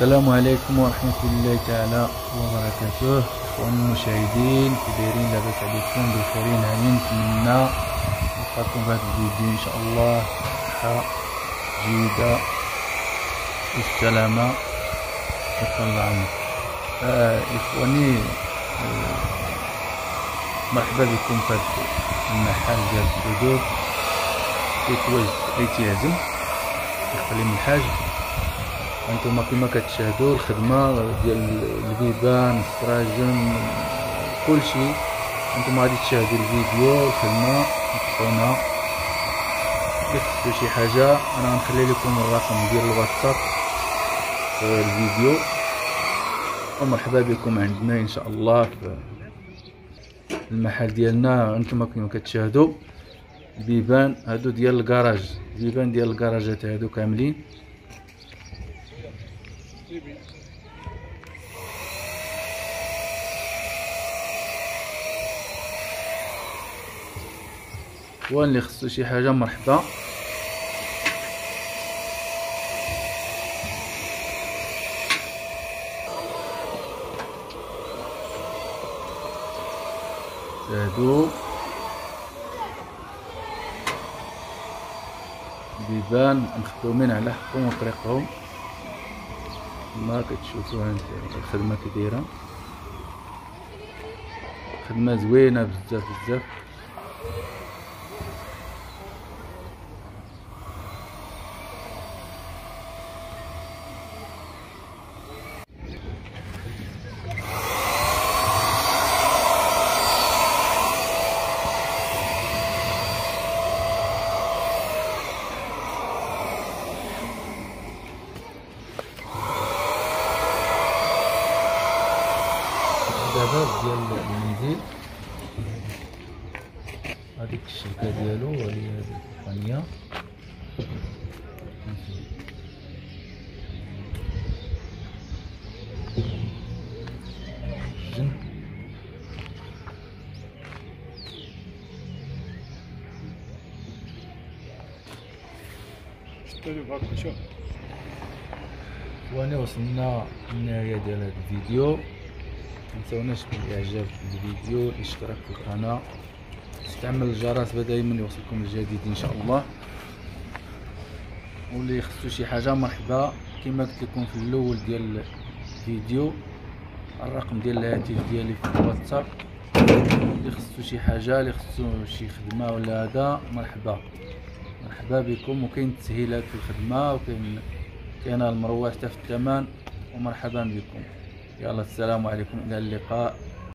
السلام عليكم ورحمة الله تعالى وبركاته. اخوان المشاهدين كي دايرين لاباس عليكم بخيرين عامين نتمنى نلقاكم في هذا الفيديو إن شاء الله. صحة جيدة. والسلامة وطول العمر آه إخواني آه مرحبا بكم في المحل ديال الحدود. كيتواجد ايتيازم اقليم الحاج. أنتم كما كتشاهدوا الخدمة ديال البيبان السراجم كل شيء. أنتم غادي تشاهدوا الفيديو الخدمة الا خصو شي حاجة أنا غنخلي لكم الرقم ديال الواتساب في الفيديو. ومرحبا بكم عندنا إن شاء الله في المحل ديالنا. أنتم كما كتشاهدوا البيبان هادو ديال الكراج البيبان ديال الكراجات هادو كاملين. وان اللي خصو شي حاجة مرحبا. هادو. بيبان مخدومين على حقهم وطريقهم ما كتشوفوا هانت الخدمة كي دايره خدمة زوينة بزاف بزاف. دابا ديال المنزل هذيك الشركة ديالو وهي الكومبانية. جن. وأنا وصلنا للنهايه ديال هذا الفيديو. متنساوناش بالاعجاب بالفيديو الاشتراك في القناة. استعمل الجرس باش دائما يوصلكم الجديد إن شاء الله. واللي خصو شي حاجة مرحبا. كما قلت لكم في الأول ديال الفيديو الرقم ديال الهاتف ديالي في الواتساب. اللي خصو شي حاجة اللي خصو شي خدمة ولا هذا مرحبا. مرحبا بكم. وكاين تسهيلات في الخدمة وكاين كاين المروح حتى في الثمن. ومرحبا بكم. يلا السلام عليكم إلى اللقاء.